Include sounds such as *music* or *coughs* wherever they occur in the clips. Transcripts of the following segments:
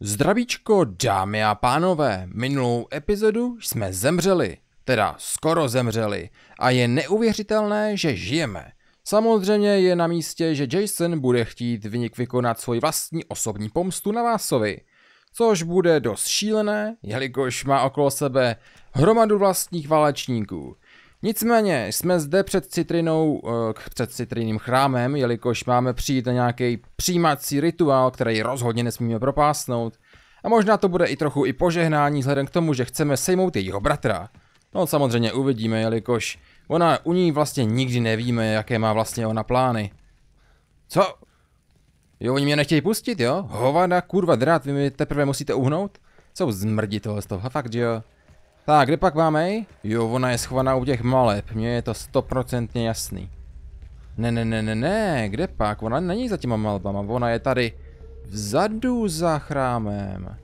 Zdravíčko, dámy a pánové, minulou epizodu jsme zemřeli, teda skoro zemřeli, a je neuvěřitelné, že žijeme. Samozřejmě je na místě, že Jason bude chtít vynik vykonat svoji vlastní osobní pomstu na Vásovi, což bude dost šílené, jelikož má okolo sebe hromadu vlastních válečníků. Nicméně jsme zde před citrinou, eh, před citriným chrámem, jelikož máme přijít na nějaký přijímací rituál, který rozhodně nesmíme propásnout. A možná to bude i trochu i požehnání vzhledem k tomu, že chceme sejmout jejího bratra. No samozřejmě uvidíme, jelikož ona u ní vlastně nikdy nevíme, jaké má vlastně ona plány. Co? Jo, oni mě nechtějí pustit, jo? Hovada, kurva, drát, vy mi teprve musíte uhnout? Tohle z toho, fakt, že jo? Tak, kde pak máme Jo, ona je schovaná u těch maleb, mně je to stoprocentně jasný. Ne, ne, ne, ne, ne, kde pak? Ona není za těma malbama, ona je tady vzadu za chrámem.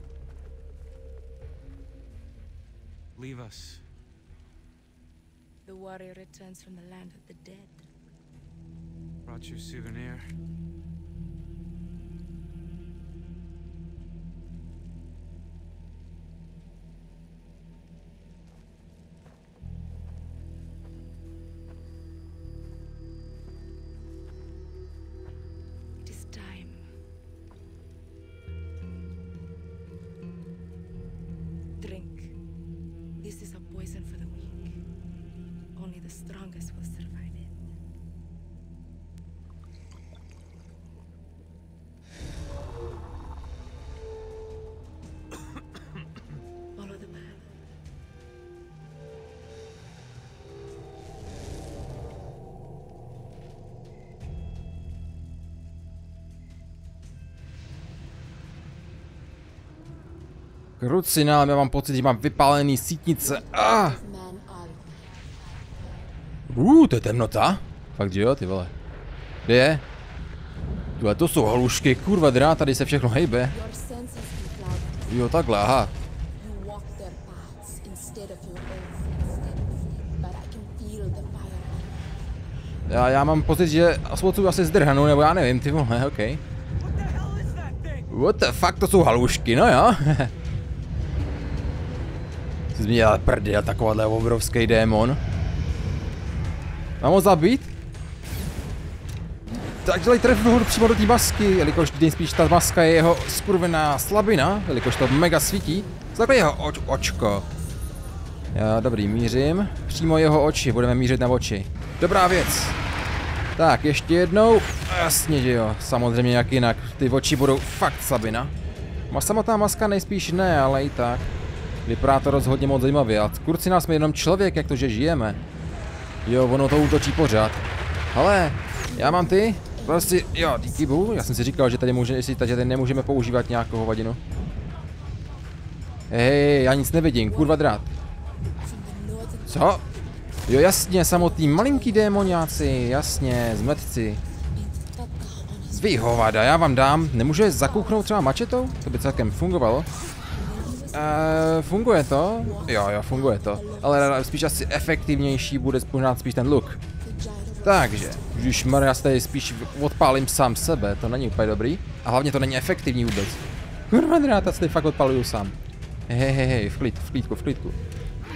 Leave us. The warrior returns from the land of the dead. Brought you a souvenir. Strongest will survive it. Follow the path. Krucina, ale já mám pocit, že mám vypálený sítnice. Ah! Uh, to je temnota? Fakt, že jo, ty vole. Kde je? Tyhle, to jsou halušky, kurva drá, tady se všechno hejbe. Jo, takhle, aha. Já, já mám pocit, že aspoň asi zdrhanu, nebo já nevím, ty vole, ok. Thing? What the fuck, to jsou halušky, no jo. *laughs* Jsi dělal prdel, takovýhle obrovský démon. Mám ho zabít? Tak dělej tref ho přímo do té masky, jelikož nejspíš ta maska je jeho skurvená slabina, jelikož to mega svítí. Takhle jeho oč, očko. Já, dobrý, mířím. Přímo jeho oči, budeme mířit na oči. Dobrá věc. Tak, ještě jednou. Jasně, že jo. Samozřejmě jak jinak. Ty oči budou fakt slabina. Má samotná maska nejspíš ne, ale i tak. Vypadá to rozhodně moc zajímavě. A kurci nás jsme jenom člověk, jak to, že žijeme. Jo, ono to útočí pořád. Ale, já mám ty. Prostě, jo, díky bohu. Já jsem si říkal, že tady, může, jestli tady, tady nemůžeme používat nějakou hovadinu. Hej, já nic nevidím, kurva drát. Co? Jo, jasně, samotný malinký démoniáci, jasně, zmetci. Vy hovada, já vám dám, nemůžu je zakuchnout třeba mačetou? To by celkem fungovalo. Eee, funguje to? Jo, jo, funguje to. Ale spíš asi efektivnější bude možná spíš ten look. Takže, když já se tady spíš odpálím sám sebe, to není úplně dobrý. A hlavně to není efektivní vůbec. Kurva se tady fakt odpaluju sám. Hej, hej, hej, v klid, v klidku, v klidku.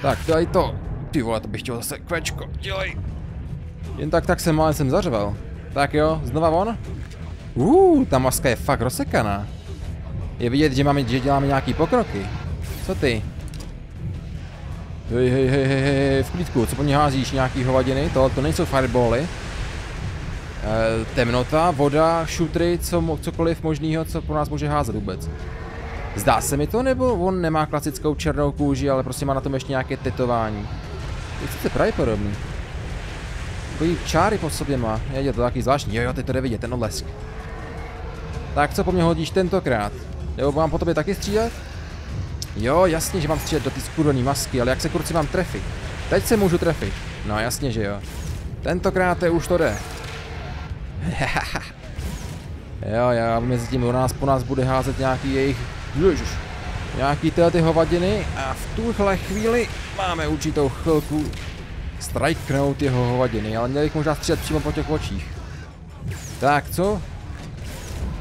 Tak, daj to. Ty vole, to bych chtěl zase kvečko, dělej. Jen tak, tak jsem malé jsem zařval. Tak jo, znova on. Uh, ta maska je fakt rozsekaná. Je vidět, že, máme, že děláme nějaký pokroky. Co ty? Hej, hej, hej, hej, hej, v klidku, co po ní házíš, nějaký hovadiny? To, to nejsou firebally. E, temnota, voda, šutry, co, cokoliv možného, co po nás může házet vůbec. Zdá se mi to, nebo on nemá klasickou černou kůži, ale prostě má na tom ještě nějaké tetování. Je sice právě podobný. Takový čáry po sobě má, je to taky zvláštní, jo jo, teď to jde vidět, ten odlesk. Tak co po mně hodíš tentokrát? Nebo mám po tobě taky střílet? Jo, jasně, že mám střílet do ty skurvený masky, ale jak se kurci mám trefit? Teď se můžu trefit. No jasně, že jo. Tentokrát to už to jde. *laughs* jo, já mezi tím u nás po nás bude házet nějaký jejich... Ježiš. Nějaký tyhle ty hovadiny a v tuhle chvíli máme určitou chvilku strikenout jeho hovadiny, ale měl bych možná střílet přímo po těch očích. Tak, co?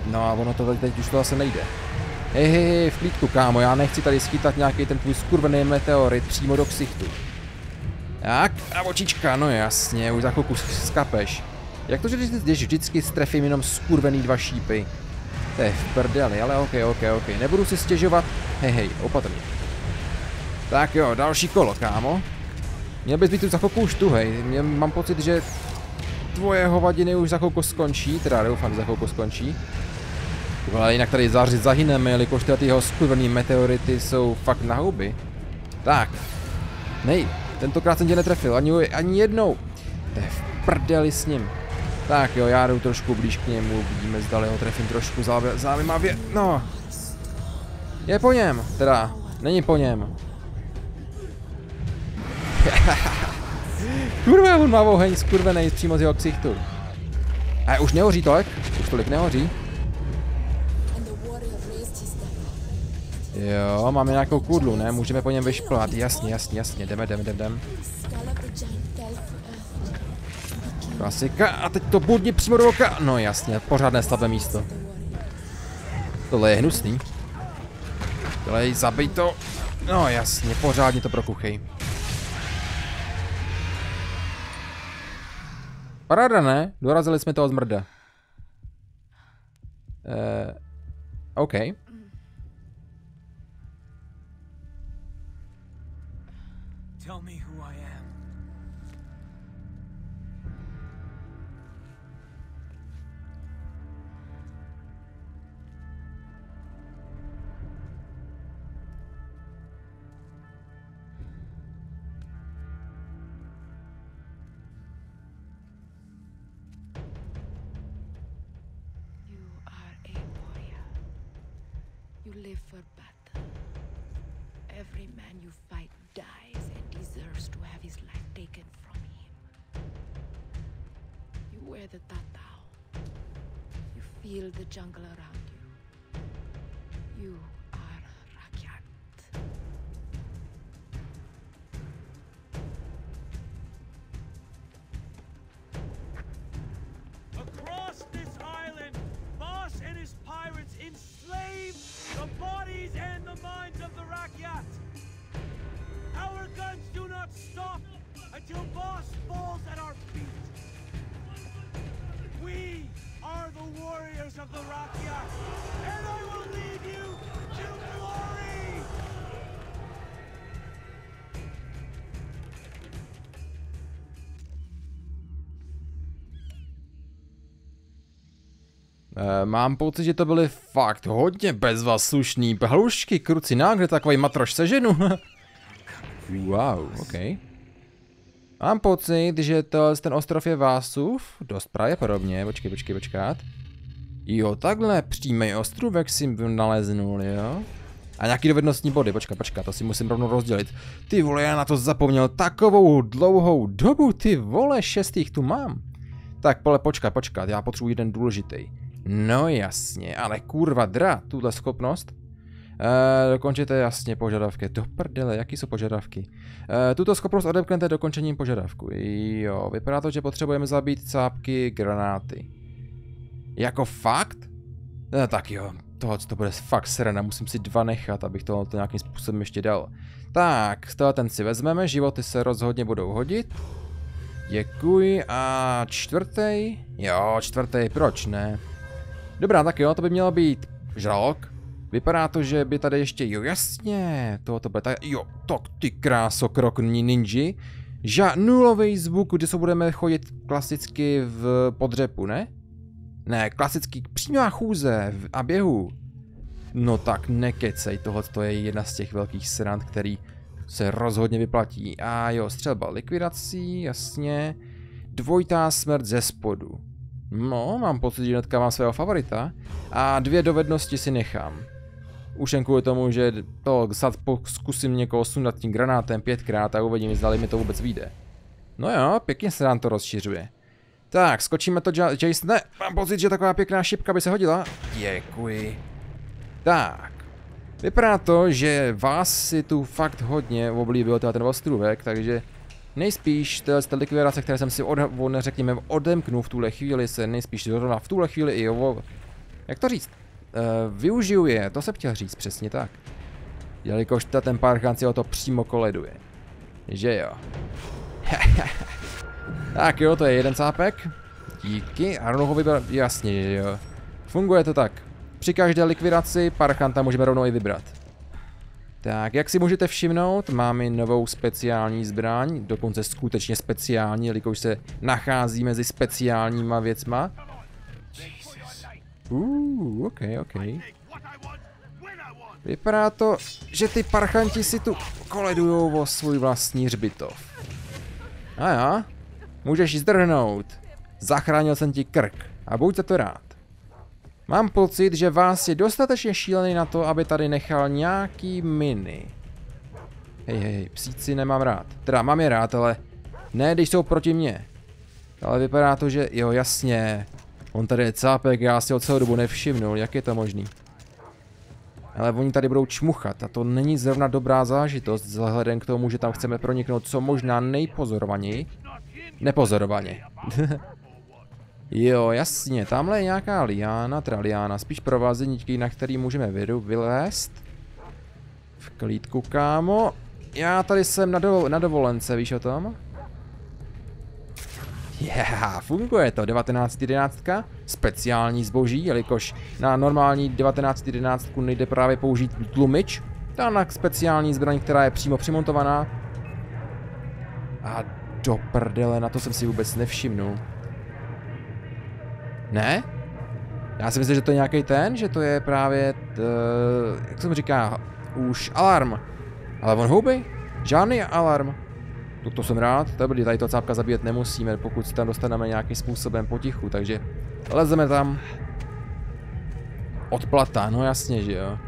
No a ono to teď už to zase nejde. Hej, hej, hej, v klídku, kámo, já nechci tady schytat nějaký ten tvůj skurvený meteorit přímo do ksichtu. Tak, a očička, no jasně, už za chvilku skapeš. Jak to, že jdeš vždycky strefím jenom skurvený dva šípy? To je v prdeli, ale ok, ok, ok, nebudu si stěžovat. Hej, hej, opatrně. Tak jo, další kolo, kámo. Měl bys být tu za chvilku už tu, hej. Mě, mám pocit, že tvoje hovadiny už za chvilku skončí, teda doufám, že za chvilku skončí. Ale jinak tady zářit zahyneme, jelikož tyhle tyho skurvený meteority jsou fakt na houby. Tak. Nej, tentokrát jsem tě netrefil, ani, ani jednou. To je v prdeli s ním. Tak jo, já jdu trošku blíž k němu, uvidíme, zdali ho trefím trošku závimavě. No. Je po něm, teda, není po něm. *laughs* Kurva, on má oheň skurvený přímo z jeho ksichtu. A už nehoří tolik, už tolik nehoří. Jo, máme nějakou kudlu, ne? Můžeme po něm vyšplat, jasně, jasně, jasně, jdeme, jdeme, jdeme, earth. Klasika, a teď to budni přímo do oka. No jasně, pořádné slabé místo. Tohle je hnusný. Tohle zabij to. No jasně, pořádně to prokuchej. Paráda, ne? Dorazili jsme toho zmrda. Eh, OK. Live for battle. Every man you fight dies and deserves to have his life taken from him. You wear the tatao. You feel the jungle around you. You mám pocit, že to byly fakt hodně bezvaslušný hlušky, kruci, na, kde takový matroš seženu. *laughs* wow, ok. Mám pocit, že to, ten ostrov je Vásův, dost pravděpodobně, počkej, počkej, počkat. Jo, takhle, přímý ostrůvek si naleznul, jo? A nějaký dovednostní body, počkat, počkat, to si musím rovnou rozdělit. Ty vole, já na to zapomněl takovou dlouhou dobu, ty vole, šestých tu mám. Tak, pole, počkat, počkat, já potřebuji jeden důležitý. No jasně, ale kurva dra, tuhle schopnost. E, dokončete jasně požadavky. Do prdele, jaký jsou požadavky? E, tuto schopnost odemknete dokončením požadavku. Jo, vypadá to, že potřebujeme zabít cápky granáty. Jako fakt? E, tak jo, tohle to bude fakt srana, musím si dva nechat, abych to, to nějakým způsobem ještě dal. Tak, tohle ten si vezmeme, životy se rozhodně budou hodit. Děkuji a čtvrtý? Jo, čtvrtý, proč ne? Dobrá, tak jo, to by mělo být žralok. Vypadá to, že by tady ještě, jo jasně, to to bude tak, jo, tak ty kráso, krok ninji. Ža nulový zvuk, kdy se budeme chodit klasicky v podřepu, ne? Ne, klasický přímá chůze a běhu. No tak nekecej, tohle to je jedna z těch velkých srand, který se rozhodně vyplatí. A jo, střelba likvidací, jasně. Dvojitá smrt ze spodu. No, mám pocit, že hnedka mám svého favorita. A dvě dovednosti si nechám. Už jen kvůli tomu, že to snad zkusím někoho sundat tím granátem pětkrát a uvidím, zda mi to vůbec vyjde. No jo, pěkně se nám to rozšiřuje. Tak, skočíme to, Ja- Jason. Ne, mám pocit, že taková pěkná šipka by se hodila. Děkuji. Tak. Vypadá to, že vás si tu fakt hodně oblíbil ten ostrůvek, takže nejspíš tyhle ty likvidace, které jsem si od, řekněme, odemknul v tuhle chvíli, se nejspíš zrovna v tuhle chvíli i ovo, jak to říct, využiju je, to jsem chtěl říct přesně tak. Jelikož ta ten parchant si o to přímo koleduje. Že jo. *laughs* tak jo, to je jeden cápek. Díky, a rovnou ho vybrat, jasně, že jo. Funguje to tak. Při každé likvidaci parchanta můžeme rovnou i vybrat. Tak, jak si můžete všimnout, máme novou speciální zbraň, dokonce skutečně speciální, jelikož se nachází mezi speciálníma věcma. Uh, ok, ok. Vypadá to, že ty parchanti si tu koledujou o svůj vlastní hřbitov. A já, můžeš zdrhnout. Zachránil jsem ti krk a buď za to rád. Mám pocit, že vás je dostatečně šílený na to, aby tady nechal nějaký miny. Hej, hej, hej, psíci nemám rád. Teda mám je rád, ale ne, když jsou proti mně. Ale vypadá to, že jo, jasně. On tady je cápek, já si ho celou dobu nevšimnul, jak je to možný? Ale oni tady budou čmuchat a to není zrovna dobrá zážitost vzhledem k tomu, že tam chceme proniknout co možná nejpozorovaněji. Nepozorovaně. *laughs* jo, jasně, tamhle je nějaká liána, teda liána, spíš provázení, na který můžeme vylézt. V klídku, kámo. Já tady jsem na, do, na dovolence, víš o tom? Yeah, funguje to. 1911. Speciální zboží, jelikož na normální 1911 nejde právě použít tlumič. Ta na speciální zbraň, která je přímo přimontovaná. A do prdele, na to jsem si vůbec nevšimnul. Ne? Já si myslím, že to je nějaký ten, že to je právě, t, jak jsem říká, už alarm. Ale on houby? Žádný alarm. To, to jsem rád, to dobrý, tady to cápka zabíjet nemusíme, pokud se tam dostaneme nějakým způsobem potichu, takže lezeme tam. Odplata, no jasně, že jo.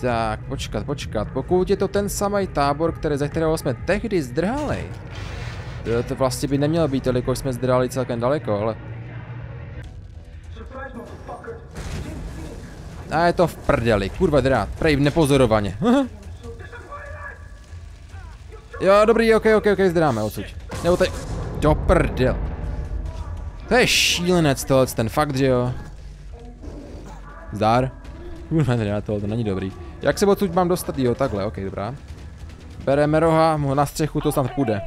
Tak, počkat, počkat, pokud je to ten samý tábor, který, ze kterého jsme tehdy zdrhali, to, to vlastně by nemělo být, jelikož jsme zdrhali celkem daleko, ale... A je to v prdeli, kurva drát, prej nepozorovaně. Jo, dobrý, ok, ok, ok, zdráme odsud. Nebo tady... Do prdel. To je šílenec tohle, ten fakt, že jo. Zdar. Kurva, teda to, to není dobrý. Jak se odsud mám dostat? Jo, takhle, ok, dobrá. Bereme roha, na střechu to snad půjde.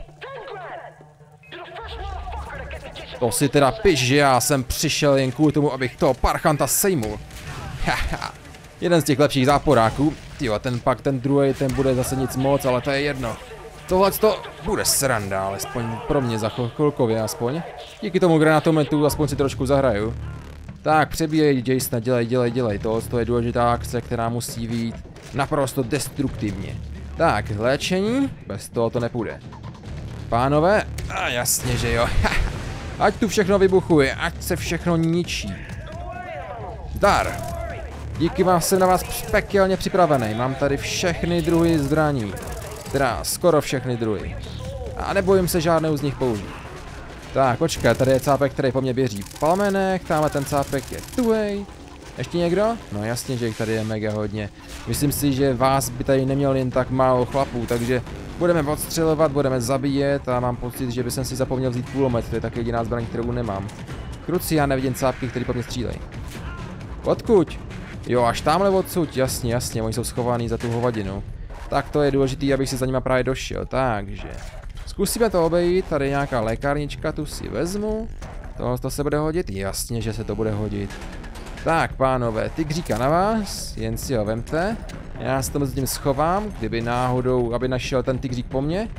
To si teda piš, že já jsem přišel jen kvůli tomu, abych toho parchanta sejmul. *laughs* Jeden z těch lepších záporáků. Jo, ten pak, ten druhý, ten bude zase nic moc, ale to je jedno. Tohle to bude sranda, alespoň pro mě za chvilkově aspoň. Díky tomu granatometu aspoň si trošku zahraju. Tak, přebíjej Jason, dělej, dělej, dělej. Tohle je důležitá akce, která musí být naprosto destruktivně. Tak, léčení, bez toho to nepůjde. Pánové, a jasně, že jo. *laughs* ať tu všechno vybuchuje, ať se všechno ničí. Dar. Díky vám jsem na vás pekelně připravený. Mám tady všechny druhy zbraní. Teda skoro všechny druhy. A nebojím se žádnou z nich použít. Tak, počkej, tady je cápek, který po mně běží v plamenech, tamhle ten cápek je tuhej. Ještě někdo? No jasně, že jich tady je mega hodně. Myslím si, že vás by tady neměl jen tak málo chlapů, takže budeme odstřelovat, budeme zabíjet a mám pocit, že by jsem si zapomněl vzít půlomet, to je tak jediná zbraň, kterou nemám. Kruci, já nevidím cápky, který po mě střílej. Odkud? Jo, až tamhle odsud, jasně, jasně, oni jsou schovaný za tu hovadinu. Tak to je důležité, abych si za nima právě došel, takže zkusíme to obejít, tady nějaká lékárnička, tu si vezmu. Tohle to se bude hodit? Jasně, že se to bude hodit. Tak, pánové, tygříka na vás, jen si ho vemte. Já se to mezi tím schovám, kdyby náhodou, aby našel ten tygřík po mně. E,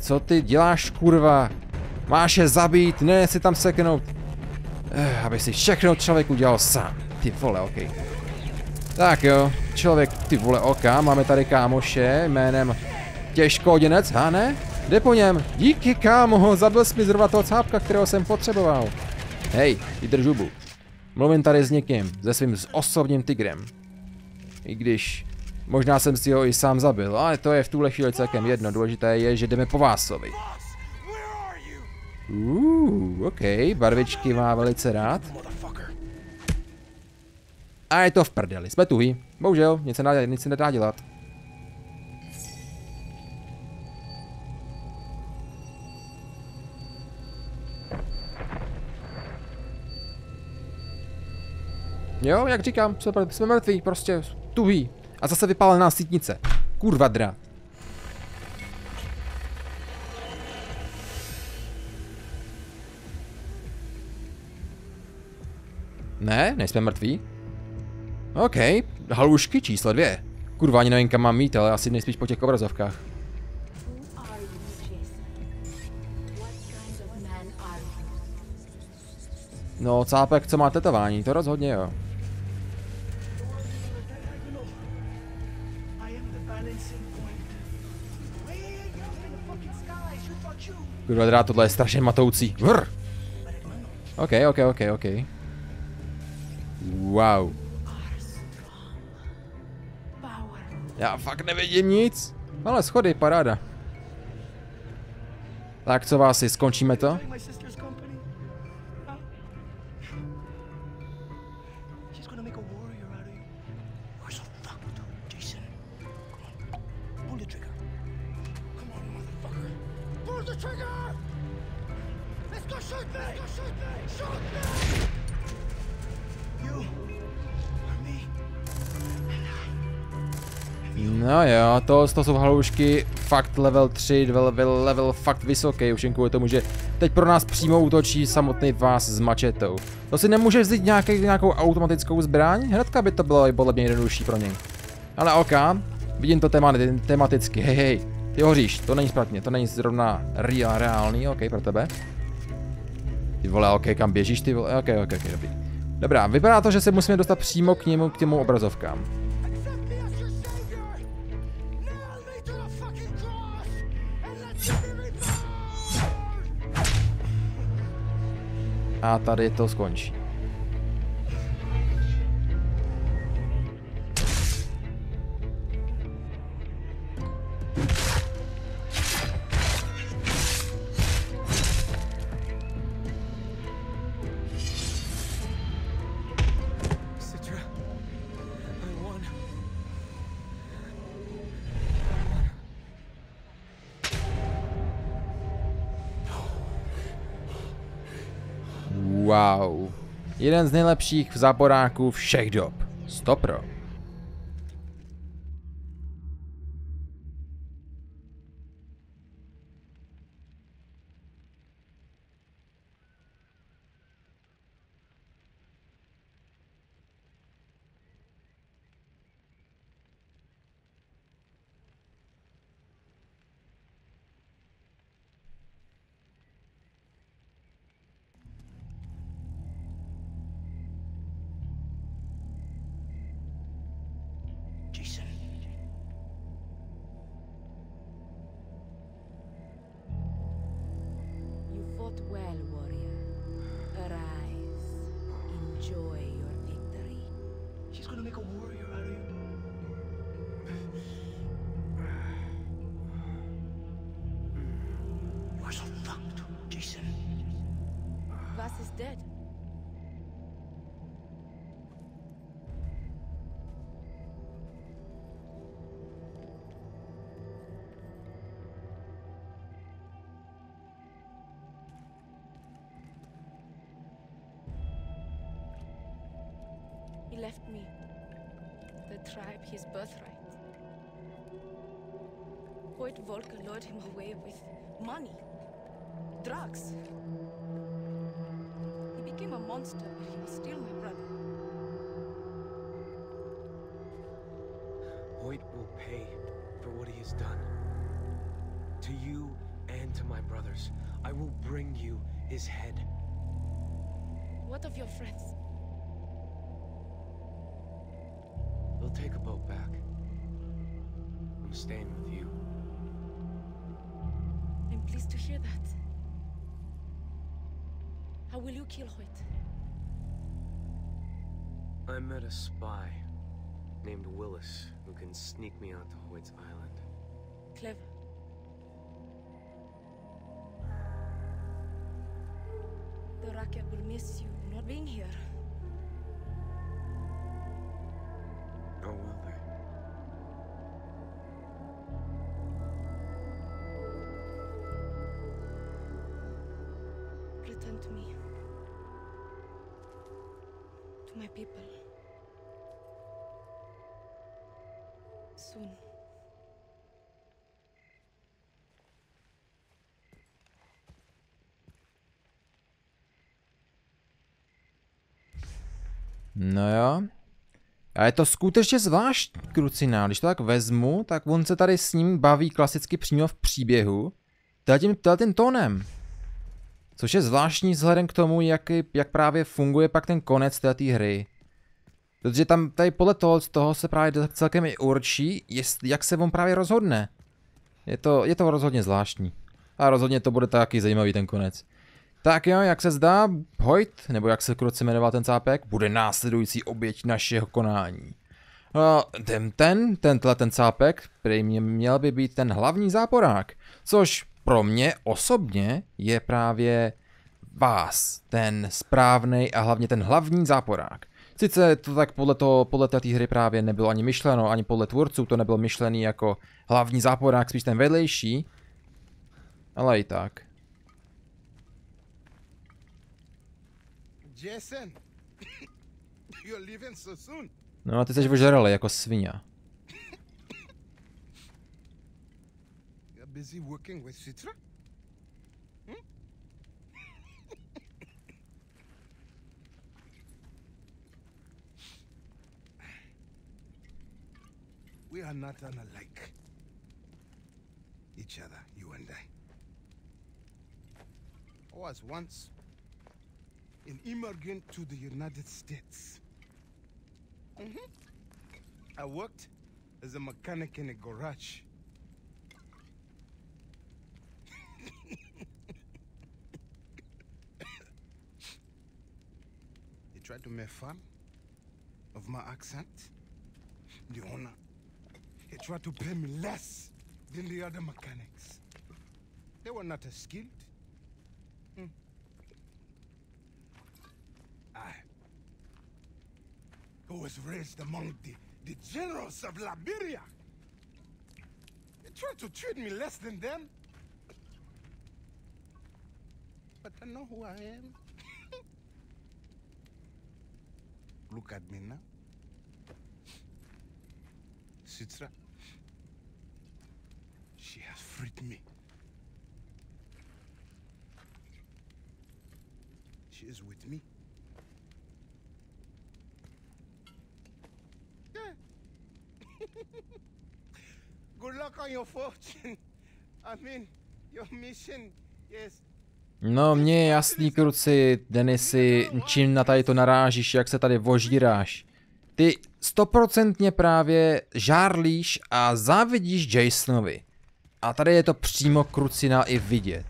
co ty děláš, kurva? Máš je zabít, ne si tam seknout. E, aby si všechno člověk udělal sám. Ty vole. Okay. Tak jo, člověk, ty vole oka, máme tady kámoše jménem Těžkoděnec, ha ne? Jde po něm, díky kámo, zabil jsi mi zrovna toho cápka, kterého jsem potřeboval. Hej, vydrž hubu. Mluvím tady s někým, se svým osobním tigrem. I když možná jsem si ho i sám zabil, ale to je v tuhle chvíli celkem jedno, důležité je, že jdeme po Vásovi. Uh, ok, barvičky má velice rád. A je to v prdeli, jsme tuhý. Bohužel, nic se, nedá, nic se nedá dělat. Jo, jak říkám, jsme, jsme mrtví, prostě tuhý. A zase vypálená sítnice. Kurva drát. Ne, nejsme mrtví. OK, halušky číslo dvě. Kurva, ani nevím, kam mám mít, ale asi nejspíš po těch obrazovkách. No, cápek, co má tetování, to rozhodně jo. Kurva, drát, tohle je strašně matoucí. Vrr. OK, OK, OK, OK. Wow. Já fakt nevidím nic. Ale schody, paráda. Tak co vás si, skončíme to? To, to jsou haloušky fakt level 3, level, level fakt vysoký, už jen kvůli tomu, že teď pro nás přímo útočí samotný vás s mačetou. To si nemůže vzít nějaký, nějakou automatickou zbraň? Hnedka by to bylo podle mě jednodušší pro něj. Ale ok, vidím to temati tematicky, hej hej, ty hoříš, to není špatně, to není zrovna real, reálný, ok, pro tebe. Ty vole, ok, kam běžíš ty vole, ok, ok, ok, dobrý. Dobrá, vypadá to, že se musíme dostat přímo k němu, k těmu obrazovkám. A tady to skončí. Wow. Jeden z nejlepších záporáků všech dob. Stopro. Make a warrior out of you. You are so fucked, Jason. Vas is dead. He left me, tribe, his birthright. Hoyt Volker lured him away with money, drugs. He became a monster, but he was still my brother. Hoyt will pay for what he has done. To you and to my brothers, I will bring you his head. What of your friends? Take a boat back. I'm staying with you. I'm pleased to hear that. How will you kill Hoyt? I met a spy named Willis who can sneak me onto Hoyt's island. Clever. The Rakyat will miss you not being here. people. Soon. No jo. A je to skutečně zvlášť krucina, Když to tak vezmu, tak on se tady s ním baví klasicky přímo v příběhu. Tady tím, tady tím tónem. Což je zvláštní vzhledem k tomu, jak, jak právě funguje pak ten konec té hry. Protože tam tady podle toho, z toho se právě celkem i určí, jest, jak se on právě rozhodne. Je to, je to rozhodně zvláštní. A rozhodně to bude taky zajímavý ten konec. Tak jo, jak se zdá, Hoyt, nebo jak se kruce jmenoval ten cápek, bude následující oběť našeho konání. No, ten, ten, tenhle ten cápek, prý mě měl by být ten hlavní záporák, což pro mě osobně je právě vás, ten správný a hlavně ten hlavní záporák. Sice to tak podle, toho, podle té hry právě nebylo ani myšleno, ani podle tvůrců to nebylo myšlený jako hlavní záporák, spíš ten vedlejší, ale i tak. Jason, *coughs* you're leaving so soon. No a ty jsi ožralý jako svině. Busy working with Citra? Hmm? we are not unlike each other, you and I. I was once an immigrant to the United States. Mhm. I worked as a mechanic in a garage. He tried to make fun of my accent. The owner. He tried to pay me less than the other mechanics. They were not as skilled. Hmm. I who was raised among the, the generals of Liberia. They tried to treat me less than them. But I know who I am. Look at me now. Citra. She has freed me. She is with me. Yeah. Good luck on your fortune. *laughs* I mean, your mission, yes. No, mně je jasný, kruci, Denisy, čím na tady to narážíš, jak se tady vožíráš. Ty stoprocentně právě žárlíš a závidíš Jasonovi. A tady je to přímo krucina i vidět.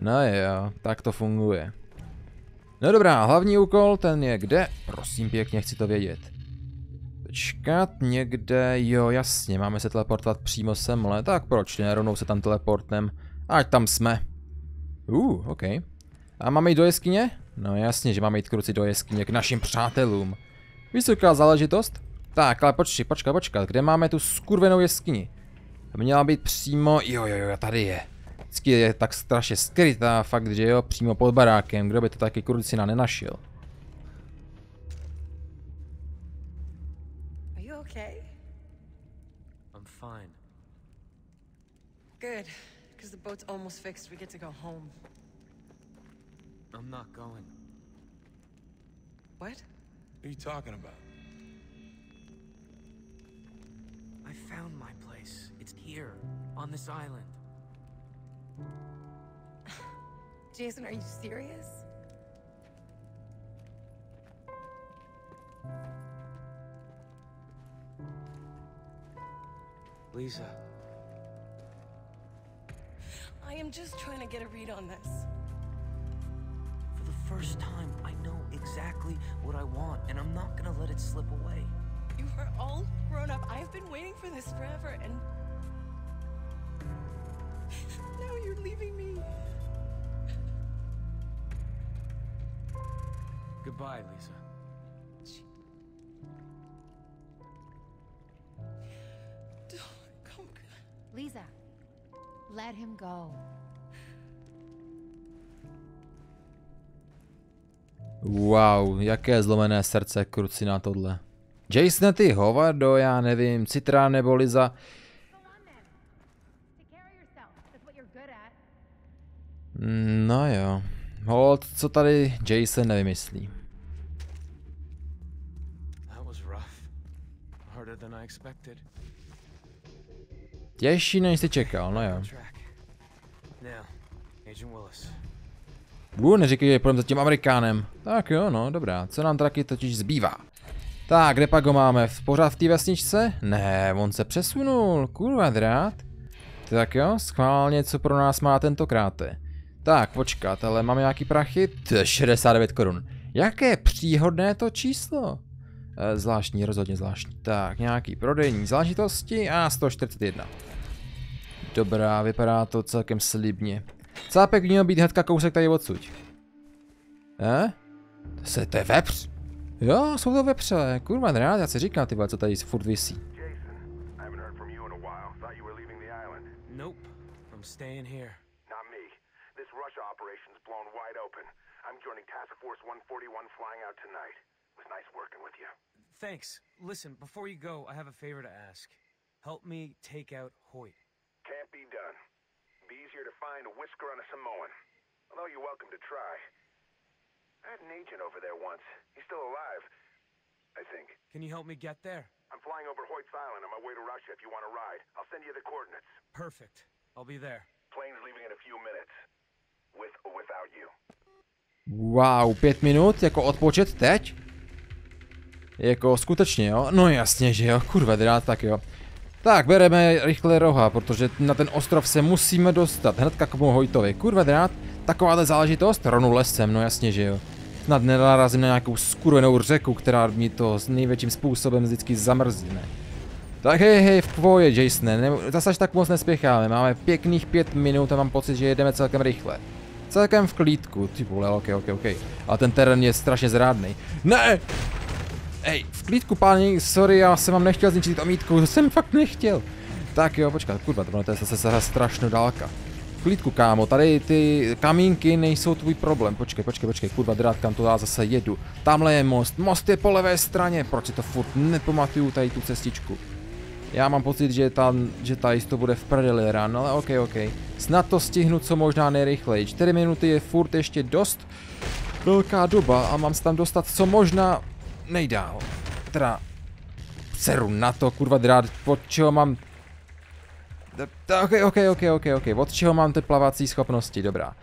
No jo, tak to funguje. No dobrá, hlavní úkol, ten je kde? Prosím pěkně, chci to vědět. Počkat někde, jo jasně, máme se teleportovat přímo semhle, tak proč ne, rovnou se tam teleportnem, ať tam jsme. Uh, OK. A máme jít do jeskyně? No jasně, že máme jít kruci do jeskyně k našim přátelům. Vysoká záležitost? Tak, ale počkej, počkat, počkat, kde máme tu skurvenou jeskyni? Měla být přímo, jo, jo, jo, tady je. Vždycky je tak strašně skrytá, fakt, že jo, přímo pod barákem, kdo by to taky krucina nenašel. Are you okay? I'm fine. Good, boat's almost fixed. We get to go home. I'm not going. What? What are you talking about? I found my place. It's here, on this island. *laughs* Jason, are you serious? Lisa, I am just trying to get a read on this. for the first time, I know exactly what I want, and I'm not gonna let it slip away. You are all grown up. I've been waiting for this forever, and now you're leaving me. Goodbye, Lisa. Lisa, let him go. Wow, jaké zlomené srdce kruci na tohle. Jason, ty hovado, já nevím, Citra nebo Liza. No jo. Hold, co tady Jason nevymyslí. That was rough. Harder than I expected. Těžší, než jsi čekal, no jo. Bů, neříkej, že půjdeme za tím Amerikánem. Tak jo, no, dobrá. Co nám taky totiž zbývá? Tak, kde pak ho máme? V pořád v té vesničce? Ne, on se přesunul, kurva drát. Tak jo, schválně, co pro nás má tentokrát. Tak, počkat, ale máme nějaký prachy? To je 69 korun. Jaké příhodné to číslo? E, zvláštní, rozhodně zvláštní. Tak, nějaký prodejní záležitosti a 141. Dobrá, vypadá to celkem slibně. Cápek měl být hnedka kousek tady odsud. Eh? To, se, to je vepř? Jo, jsou to vepře, kurva rád, já si říkám ty vole, co tady furt visí. Staying here. Not me. This Russia operation's blown wide open. I'm joining Task Force 141 flying out tonight. It was nice working with you. Thanks. Listen, before you go, I have a favor to ask. Help me take out Hoyt. Can't be done. Be easier to find a whisker on a Samoan. Although you're welcome to try. I had an agent over there once. He's still alive. I think. Can you help me get there? I'm flying over Hoyt's Island on my way to Russia if you want to ride. I'll send you the coordinates. Perfect. I'll be there. Plane's leaving in a few minutes. With or without you. Wow, pět minut, jako odpočet teď? Jako skutečně jo? No jasně, že jo, kurva drát, tak jo. Tak, bereme rychle roha, protože na ten ostrov se musíme dostat, hnedka k tomu Hojtovi. Kurva drát, takováhle záležitost, ronu lesem, no jasně, že jo. Snad nenarazím na nějakou skurvenou řeku, která mi to s největším způsobem vždycky zamrzí, ne? Tak hej, hej, v pohodě, Jasone, ne, zase až tak moc nespěcháme, máme pěkných pět minut a mám pocit, že jedeme celkem rychle. Celkem v klídku, ty vole, ok, ok, ok. Ale ten terén je strašně zrádný. Ne! Ej, v klídku, páni, sorry, já jsem vám nechtěl zničit omítku, to jsem fakt nechtěl. Tak jo, počkat, kurva, to je zase strašnou dálka. V klídku, kámo, tady ty kamínky nejsou tvůj problém. Počkej, počkej, počkej, kurva, drát, kam to já zase jedu. Tamhle je most, most je po levé straně, proč si to furt nepamatuju tady tu cestičku. Já mám pocit, že, tam, že tady to bude v prdeli ráno, ale ok, ok. Snad to stihnu co možná nejrychleji. 4 minuty je furt ještě dost velká doba a mám se tam dostat co možná nejdál. Teda, seru na to, kurva drát, od čeho mám... Ok, ok, ok, ok, ok, od čeho mám ty plavací schopnosti, dobrá.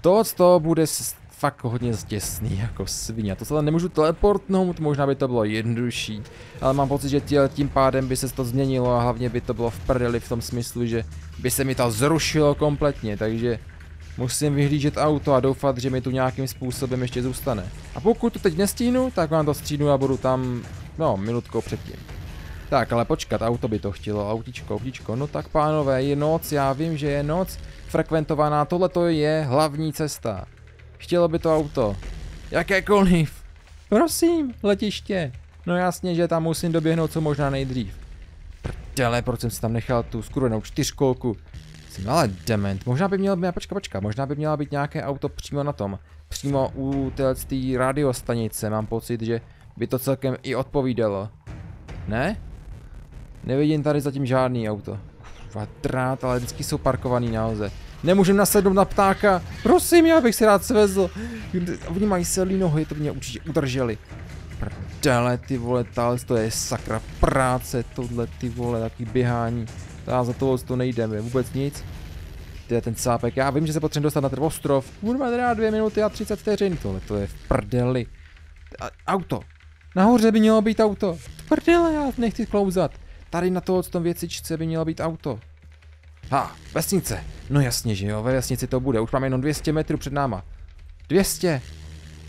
To, to bude fakt hodně zděsný, jako svině. To se tam nemůžu teleportnout, možná by to bylo jednodušší, ale mám pocit, že tím pádem by se to změnilo a hlavně by to bylo v prdeli v tom smyslu, že by se mi to zrušilo kompletně, takže musím vyhlížet auto a doufat, že mi tu nějakým způsobem ještě zůstane. A pokud to teď nestíhnu, tak vám to střídnu a budu tam, no, minutkou předtím. Tak, ale počkat, auto by to chtělo, autíčko, autíčko, no tak pánové, je noc, já vím, že je noc, frekventovaná, tohle to je hlavní cesta. Chtělo by to auto. Jakékoliv. Prosím, letiště. No jasně, že tam musím doběhnout co možná nejdřív. Prdele, proč jsem si tam nechal tu skurvenou čtyřkolku. Jsem ale dement. Možná by měla, počka, počka, možná by měla být nějaké auto přímo na tom. Přímo u téhle radiostanice. Mám pocit, že by to celkem i odpovídalo. Ne? Nevidím tady zatím žádný auto. Kurva, drát, ale vždycky jsou parkovaný nahoře. Nemůžem nasednout na ptáka. Prosím, já bych si rád svezl. Oni mají silný nohy, to mě určitě udrželi. Prdele, ty vole, to je sakra práce, tohle ty vole, taky běhání. Já za toho to nejdeme, vůbec nic. To je ten cápek, já vím, že se potřebujeme dostat na ten ostrov. Kurva, teda dvě minuty a 30 vteřin, tohle to je v prdeli. Auto. Nahoře by mělo být auto. Prdele, já nechci klouzat. Tady na toho tom věcičce by mělo být auto. Ha, vesnice. No jasně, že jo, ve vesnici to bude. Už máme jenom 200 metrů před náma. 200.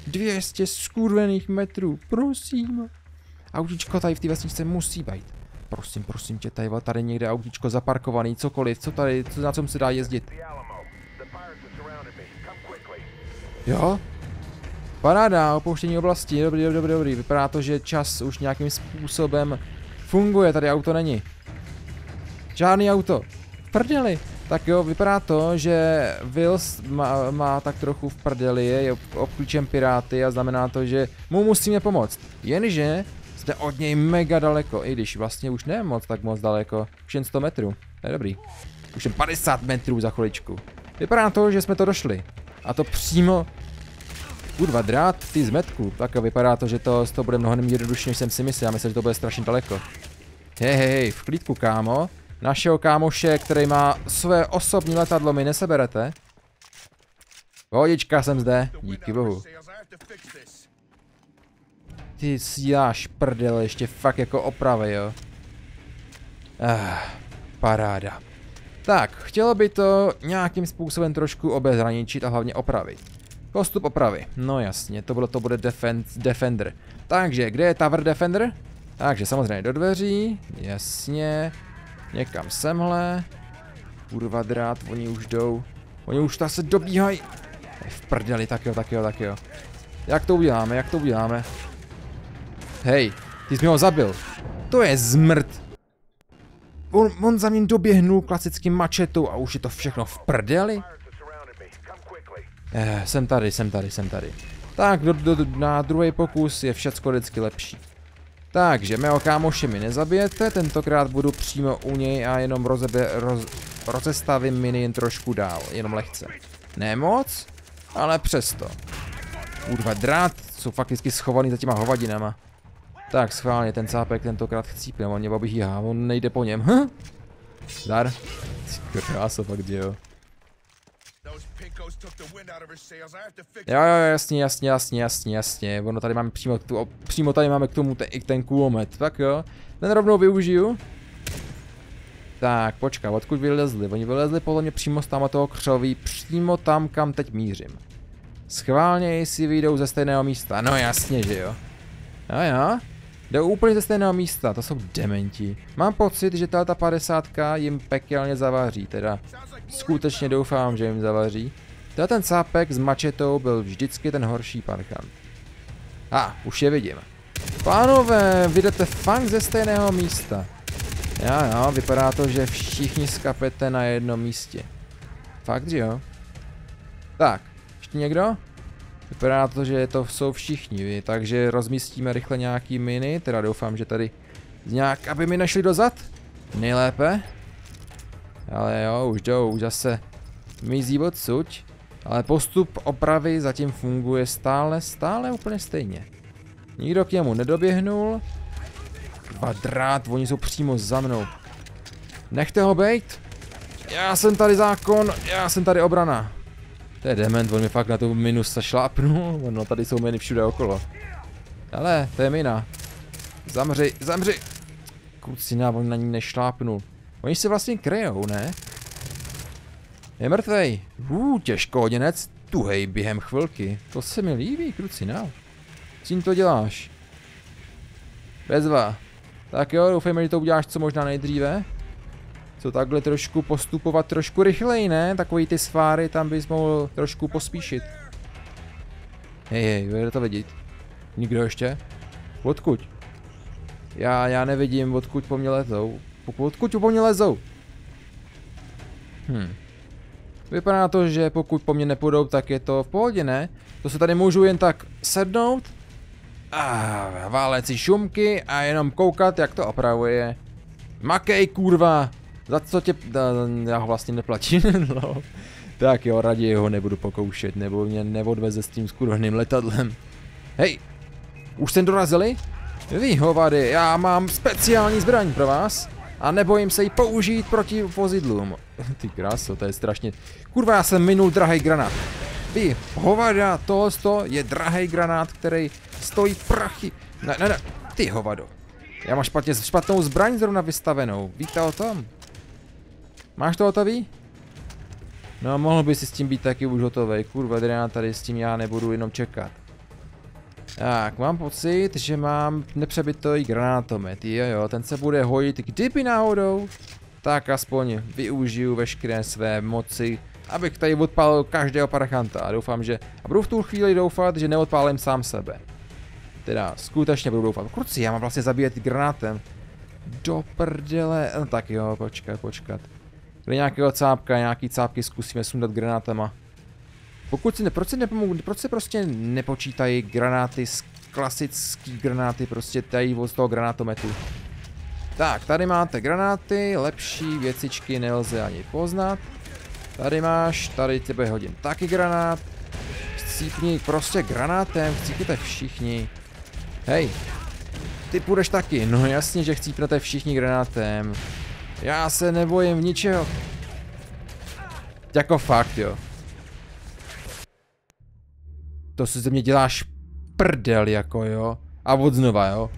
200 skurvených metrů, prosím. Autíčko tady v té vesničce musí být. Prosím, prosím tě, tady, tady někde autíčko zaparkovaný, cokoliv, co tady, co, na čem se dá jezdit. Jo? Paráda, opouštění oblasti, dobrý, dobrý, dobrý, dobrý. Vypadá to, že čas už nějakým způsobem funguje, tady auto není. Žádný auto. Prdeli. Tak jo, vypadá to, že Wills má, má tak trochu v prdeli, je ob- obklíčen piráty a znamená to, že mu musíme pomoct. Jenže Jsme od něj mega daleko, i když vlastně už ne moc tak moc daleko. Už jen 100 metrů, to je dobrý. Už jen 50 metrů za chviličku. Vypadá to, že jsme to došli. A to přímo... Kurva, drát, ty zmetku. Tak vypadá to, že to, to bude mnohem jednodušší, než jsem si myslel. Já myslím, že to bude strašně daleko. Hej, hej, hej, v klidku, kámo. Našeho kámoše, který má své osobní letadlo, mi neseberete. Pohodička, jsem zde, díky bohu. Ty si děláš prdel, ještě fakt jako opravy, jo. Ah, paráda. Tak, chtělo by to nějakým způsobem trošku obezhraničit a hlavně opravit. Postup opravy. No jasně, to, bylo, to bude defend, Defender. Takže, kde je Tower Defender? Takže samozřejmě do dveří, jasně. Někam semhle. Kurva drát, oni už jdou. Oni už ta se dobíhají. V prdeli, tak jo, tak jo, tak jo. Jak to uděláme, jak to uděláme? Hej, ty jsi mi ho zabil. To je zmrt. On, on za ním doběhnul klasickým mačetou a už je to všechno v prdeli? Eh, jsem tady, jsem tady, jsem tady. Tak, do, do, na druhý pokus je všecko vždycky lepší. Takže mého kámoše mi nezabijete, tentokrát budu přímo u něj a jenom rozebe, roz, rozestavím mini jen trošku dál, jenom lehce. Ne moc, ale přesto. Kurva, drát jsou fakticky schovaný za těma hovadinama. Tak schválně, ten cápek tentokrát chcípne, on mě obíhá, on nejde po něm, hm? Dar. Krása, fakt jo. Jo, jo, jasně, jasně, jasně, jasně, jasně. Ono tady máme přímo, tu, přímo tady máme k tomu ten, ten kulomet, tak jo. Ten rovnou využiju. Tak, počkej, odkud vylezli? Oni vylezli podle mě přímo z tam toho křoví, přímo tam, kam teď mířím. Schválně, jestli vyjdou ze stejného místa. No jasně, že jo. Jo, jo. Jdou úplně ze stejného místa, to jsou dementi. Mám pocit, že ta 50 jim pekelně zavaří, teda skutečně doufám, že jim zavaří. Teda ten cápek s mačetou byl vždycky ten horší parchant. A, ah, už je vidím. Pánové, vy jdete fakt ze stejného místa. Já jo, vypadá to, že všichni skapete na jednom místě. Fakt, že jo? Tak, ještě někdo? Vypadá to, že to jsou všichni, takže rozmístíme rychle nějaký miny, teda doufám, že tady nějak, aby mi nešli dozad. Nejlépe. Ale jo, už jdou, už zase mizí odsud. Ale postup opravy zatím funguje stále, stále úplně stejně. Nikdo k němu nedoběhnul. Dva drát, oni jsou přímo za mnou. Nechte ho bejt. Já jsem tady zákon, já jsem tady obrana. To je dement, on mi fakt na tu minu se šlápnul, no tady jsou miny všude okolo. Ale, to je mina. Zamři, zamři. Kucina, on na ní nešlápnul. Oni se vlastně krejou, ne? Je mrtvej. Uh, těžkohoděnec, tuhej během chvilky. To se mi líbí, krucina. S tím to děláš? Bezva. Tak jo, doufejme, že to uděláš co možná nejdříve to takhle trošku postupovat trošku rychleji, ne? Takový ty sfáry, tam bys mohl trošku pospíšit. Hej, hej, bude to vidět. Nikdo ještě? Odkud? Já, já nevidím, odkud po mně lezou. Odkud po mně lezou? Hm. Vypadá to, že pokud po mně nepůjdou, tak je to v pohodě, ne? To se tady můžu jen tak sednout a válet si šumky a jenom koukat, jak to opravuje. Makej, kurva! Za co tě... Já ho vlastně neplatím, *laughs* no. Tak jo, raději ho nebudu pokoušet, nebo mě neodveze s tím skurveným letadlem. Hej, už jsem dorazili? Vy hovady, já mám speciální zbraň pro vás. A nebojím se ji použít proti vozidlům. *laughs* Ty kráso, to je strašně... Kurva, já jsem minul drahý granát. Vy, hovada, tohle je drahý granát, který stojí prachy. Ne, ne, ne, ty hovado. Já mám špatně, špatnou zbraň zrovna vystavenou. Víte o tom? Máš to hotový? No mohl by si s tím být taky už hotový. Kurva, já tady s tím já nebudu jenom čekat. Tak, mám pocit, že mám nepřebytý granátomet. Jo, jo, ten se bude hojit kdyby náhodou. Tak aspoň využiju veškeré své moci, abych tady odpálil každého parchanta. A doufám, že... A budu v tu chvíli doufat, že neodpálím sám sebe. Teda, skutečně budu doufat. Kruci, já mám vlastně zabíjet granátem. Do prdele. No tak jo, počkat, počkat. Kde nějakého cápka, nějaký cápky zkusíme sundat granátama. Pokud si ne, proč si nepomohu, proč se prostě nepočítají granáty z klasický granáty, prostě tady od toho granátometu. Tak, tady máte granáty, lepší věcičky nelze ani poznat. Tady máš, tady tebe hodím taky granát. Chcípni prostě granátem, chcípněte všichni. Hej, ty půjdeš taky, no jasně, že chcípnete všichni granátem. Já se nebojím ničeho. Jako fakt, jo. To si ze mě děláš prdel, jako jo. A od znova, jo.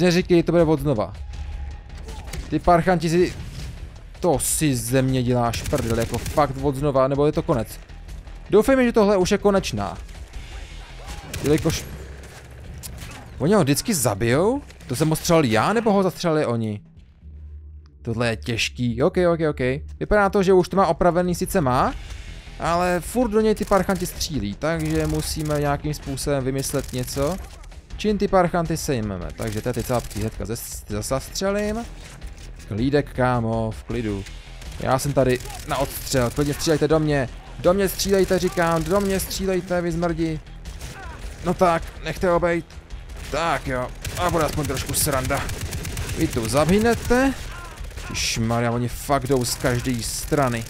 Neříkej, to bude od znova. Ty parchanti si... To si ze mě děláš prdel, jako fakt od znova, nebo je to konec. Doufejme, že tohle už je konečná. Jelikož... Oni ho vždycky zabijou? To jsem ostřelil já, nebo ho zastřelili oni? Tohle je těžký, ok, ok, ok. Vypadá to, že už to má opravený, sice má, ale furt do něj ty parchanti střílí, takže musíme nějakým způsobem vymyslet něco, čím ty parchanty sejmeme. Takže tady cápky hnedka zasastřelím. Klídek, kámo, v klidu. Já jsem tady na odstřel, klidně střílejte do mě. Do mě střílejte, říkám, do mě střílejte, vy zmrdi. No tak, nechte obejít. Tak jo, a bude aspoň trošku sranda. Vy tu zabínete. Šmarja, oni fakt jdou z každé strany.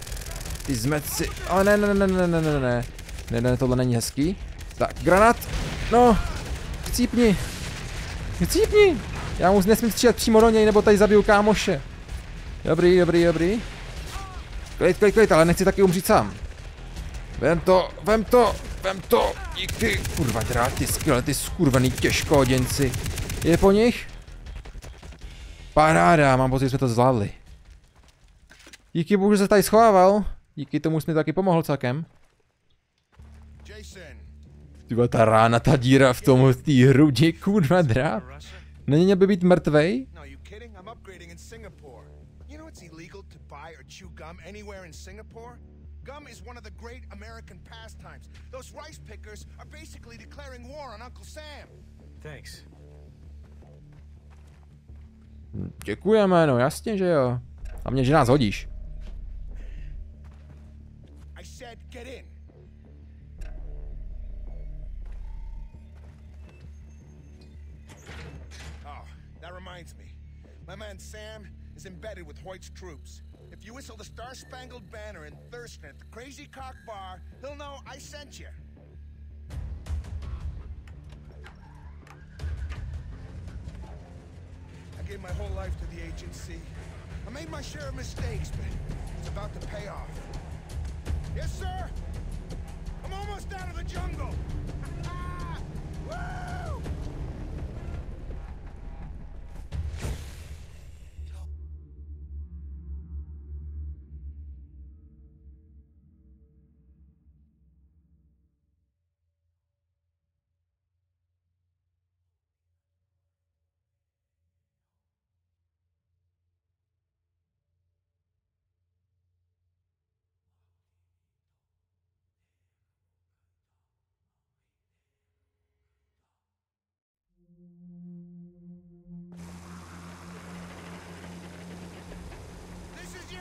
Ty zmetci, ale ne, ne, ne, ne, ne, ne, ne. Ne, ne, tohle není hezký. Tak, granát. No, chcípni. Chcípni. Já mu nesmím střílet přímo do něj, nebo tady zabiju kámoše. Dobrý, dobrý, dobrý. Klid, klid, klid, ale nechci taky umřít sám. Vem to, vem to, vem to, díky. Kurva dráty, ty skurvený těžkohoděnci. Je po nich? Paráda, mám pocit, že jsme to zvládli. Díky bohu, že se tady schovával. Díky tomu jsi mi taky pomohl celkem. Jason, Ty vole, ta rána, ta díra v tom, v té hrudi, kurva drát. Není měl by být mrtvej? no? Gum is one of the great American pastimes. Those rice pickers are basically declaring war on Uncle Sam. Thanks. Děkujeme, no jasně, že jo. A mě, že nás hodíš. My man Sam is embedded with Hoyt's troops. If you whistle the Star Spangled Banner in Thurston at the Crazy Cock Bar, he'll know I sent you. Gave my whole life to the agency. I made my share of mistakes, but it's about to pay off. Yes, sir. I'm almost out of the jungle. *laughs* Ah! Woo!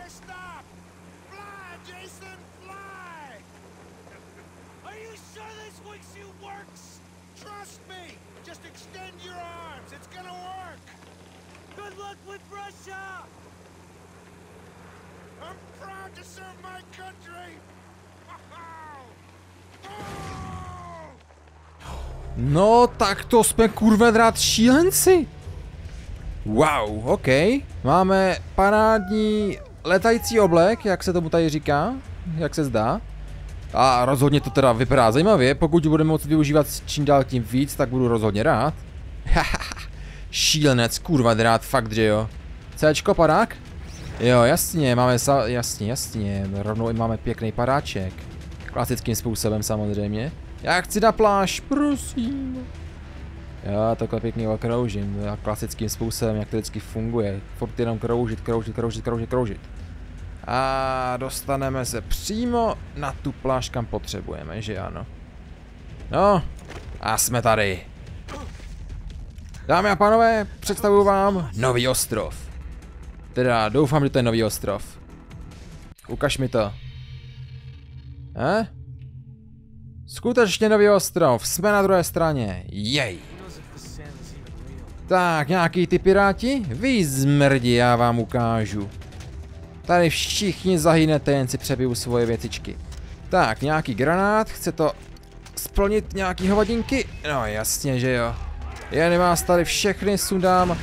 Stop. Fly, Jason, fly. Are you sure this wingsuit works? Trust me. Just extend your arms. It's gonna work. Good luck with Russia! I'm proud to serve my country. *laughs* No, tak to jsme kurva drát šílenci. Wow, ok. Máme parádní letající oblek, jak se tomu tady říká, jak se zdá. A rozhodně to teda vypadá zajímavě, pokud budeme moct využívat čím dál tím víc, tak budu rozhodně rád. *laughs* Šílenec, kurva drát, fakt že jo. Cčko padák? Jo, jasně, máme sa, jasně, jasně, rovnou i máme pěkný padáček. Klasickým způsobem samozřejmě. Já chci na pláž, prosím. Já takhle pěkně okroužím, já klasickým způsobem, jak to vždycky funguje. Furt jenom kroužit, kroužit, kroužit, kroužit, kroužit. A dostaneme se přímo na tu pláž, kam potřebujeme, že ano. No, a jsme tady. Dámy a pánové, představuju vám nový ostrov. Teda doufám, že to je nový ostrov. Ukaž mi to. Eh? Skutečně nový ostrov, jsme na druhé straně. Jej. Tak, nějaký ty piráti? Vy zmrdi, já vám ukážu. Tady všichni zahynete, jen si přebiju svoje věcičky. Tak, nějaký granát, chce to splnit nějaký hovadinky? No jasně, že jo. Jen vás tady všechny sundám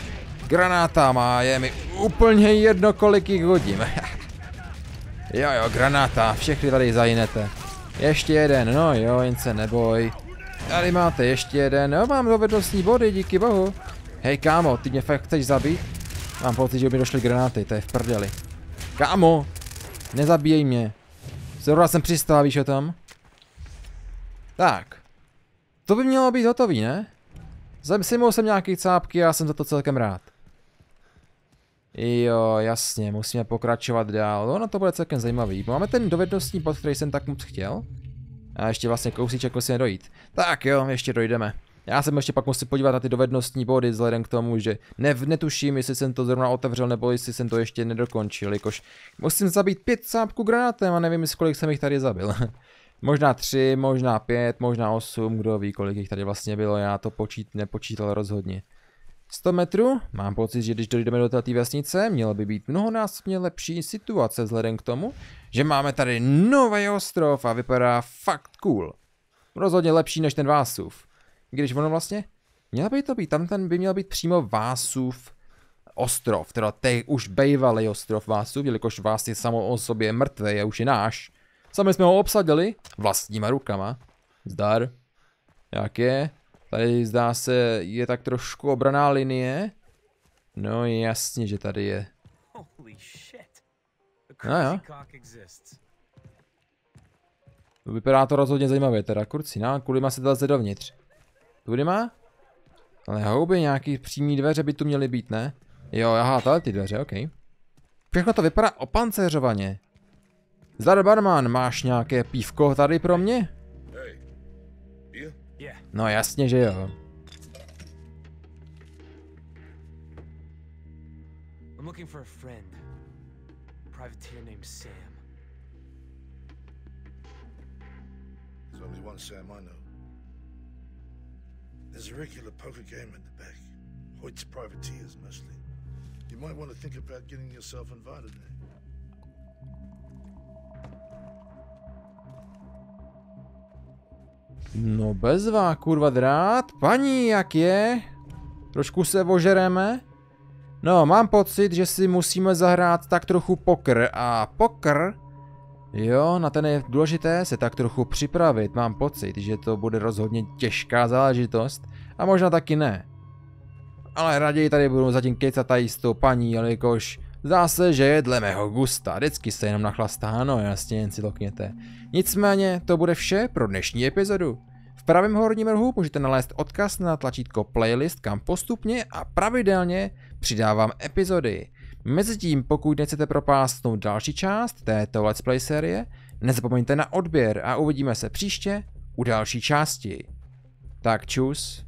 granátama je mi úplně jedno, kolik jich hodím. *laughs* jo jo, granáta, všechny tady zahynete. Ještě jeden, no jo, jen se neboj. Tady máte ještě jeden, no mám dovednostní body, díky bohu. Hej kámo, ty mě fakt chceš zabít? Mám pocit, že mi došly granáty, to je v prdeli. Kámo, nezabíjej mě. Zrovna jsem přistál, víš o tom? Tak. To by mělo být hotový, ne? Zamsimul jsem nějaký cápky a já jsem za to celkem rád. Jo, jasně, musíme pokračovat dál. Ono to bude celkem zajímavý. Máme ten dovednostní bod, který jsem tak moc chtěl. A ještě vlastně kousíček musíme dojít. Tak jo, ještě dojdeme. Já jsem ještě pak musím podívat na ty dovednostní body, vzhledem k tomu, že ne, netuším, jestli jsem to zrovna otevřel, nebo jestli jsem to ještě nedokončil, jakož musím zabít pět sápků granátem a nevím, jestli kolik jsem jich tady zabil. *laughs* možná tři, možná pět, možná osm, kdo ví, kolik jich tady vlastně bylo, já to počít, nepočítal rozhodně. 100 metrů? Mám pocit, že když dojdeme do této vesnice, měla by být mnohonásobně lepší situace vzhledem k tomu, že máme tady nový ostrov a vypadá fakt cool. Rozhodně lepší než ten Vásův. Když ono vlastně, měla by to být, tam ten by měl být přímo Vásův ostrov, teda tej už bejvalý ostrov Vásův, jelikož Vás je samo o sobě mrtvý a už je náš. Sami jsme ho obsadili vlastníma rukama. Zdar. Jak je? Tady zdá se, je tak trošku obraná linie. No jasně, že tady je. No jo. Vypadá to rozhodně zajímavě, teda kurci, no, kudy má se zase dovnitř. Tudy má? Ale houby, nějaký přímý dveře by tu měly být, ne? Jo, aha, tady ty dveře, ok. Všechno to vypadá opanceřovaně. Zdar barman, máš nějaké pívko tady pro mě? Hey, beer? Yeah. No jasně, že jo. I'm looking for a friend. A privateer named Sam. There's only one Sam I know. There's a regular poker game at the back. Hoyt's privateers mostly. You might want to think about getting yourself invited there. No bezva, kurva drát. Paní, jak je? Trošku se ožereme? No, mám pocit, že si musíme zahrát tak trochu pokr a pokr... Jo, na ten je důležité se tak trochu připravit. Mám pocit, že to bude rozhodně těžká záležitost a možná taky ne. Ale raději tady budu zatím kecat tady s tou paní, jelikož zdá se, že je dle mého gusta. Vždycky se jenom nachlastá, no jasně, jen si lokněte. Nicméně, to bude vše pro dnešní epizodu. V pravém horním rohu můžete nalézt odkaz na tlačítko playlist, kam postupně a pravidelně přidávám epizody. Mezitím, pokud nechcete propásnout další část této Let's Play série, nezapomeňte na odběr a uvidíme se příště u další části. Tak čus.